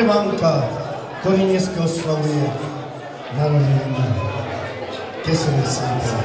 Trebanka, ktorý dnes oslavuje narodeniny Kesovej srdce.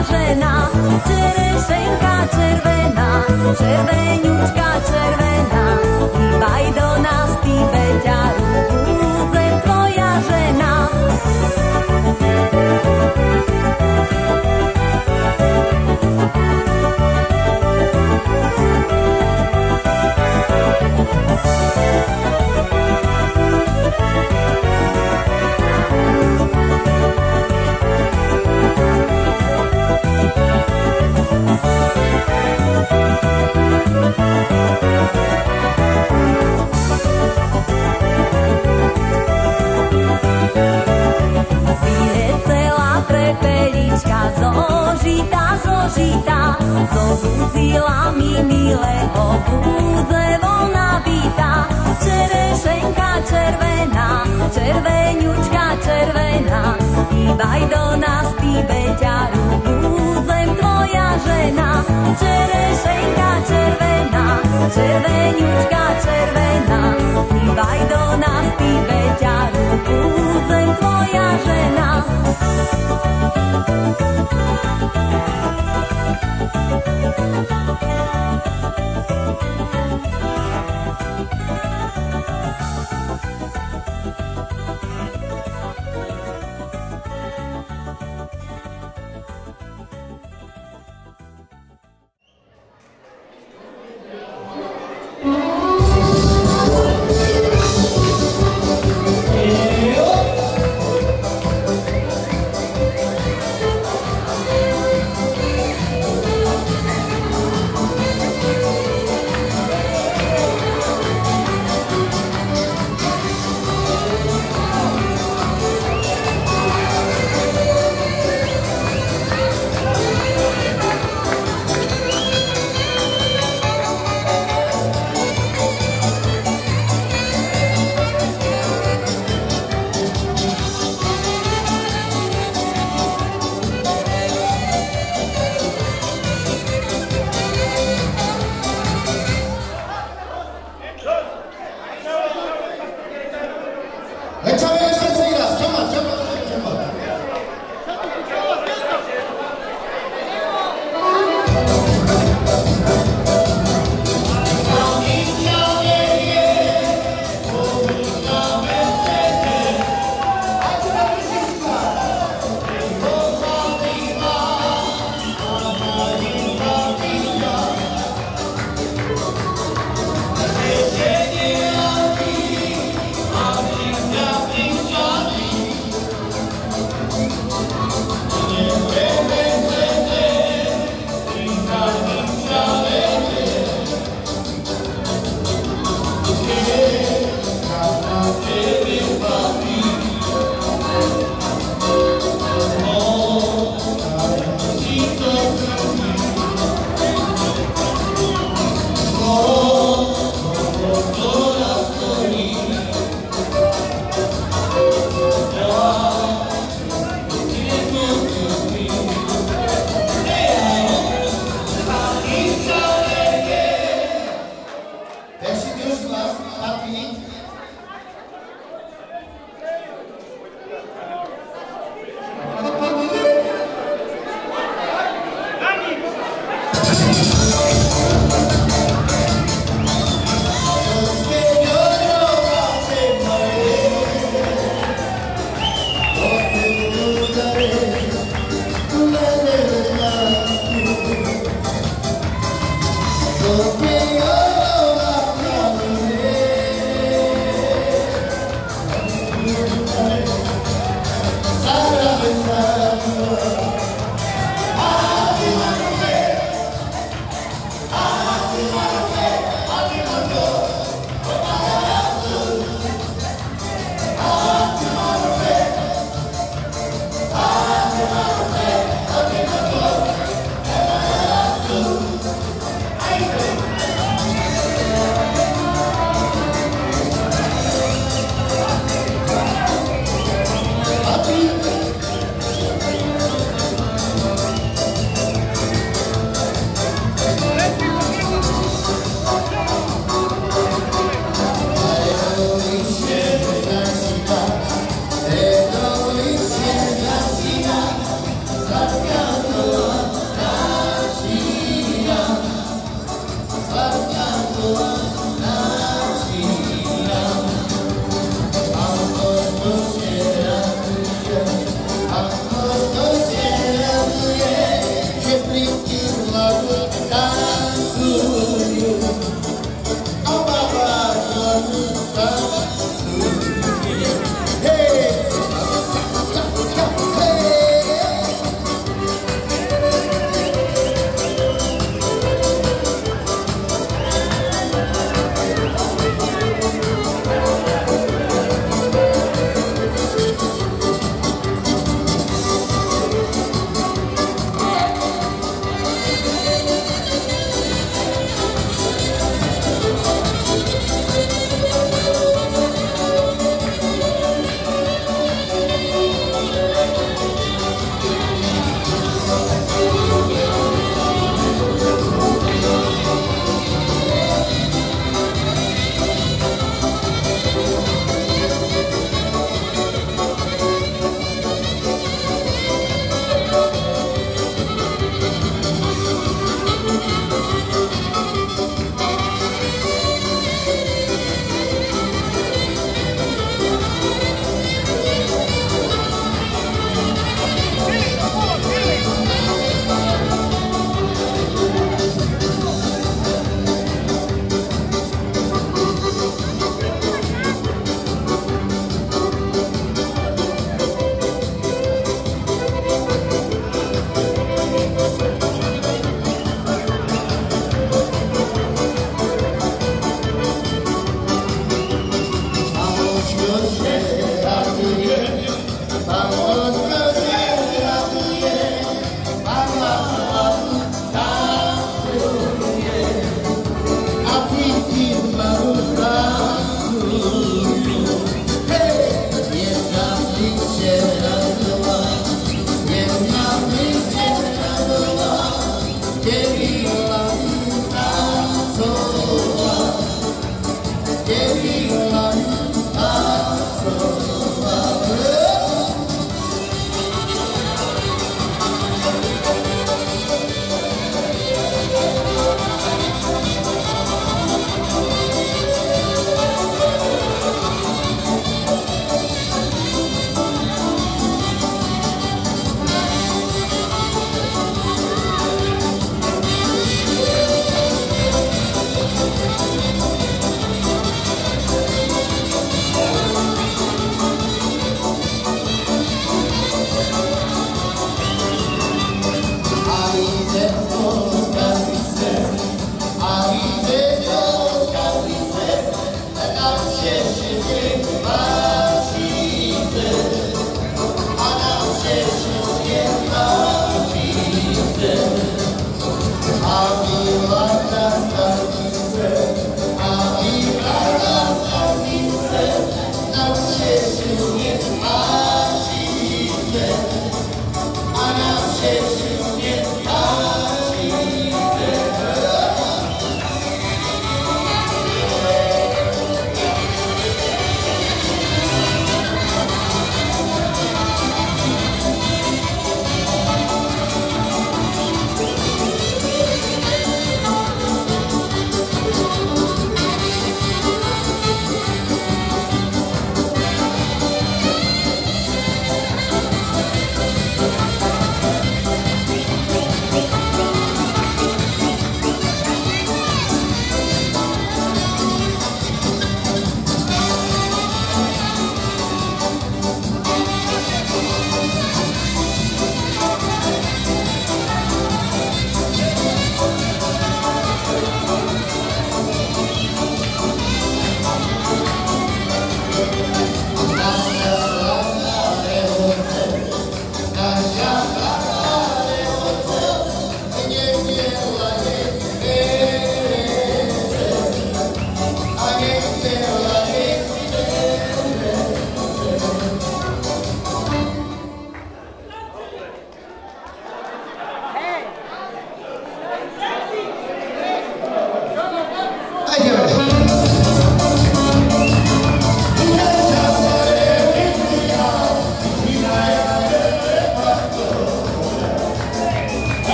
czerwena, cyrysenka czerwena, czerwieni je celá prepelička zožitá, zožitá. Zobudila mi milého, budzevo nabitá. Čerešenka červená, červeňučka červená. Bývaj do nás, ty beťaru, budzem tvoja žena. Čerešenka červená, červeňučka červená. Bývaj do nás, moja żena.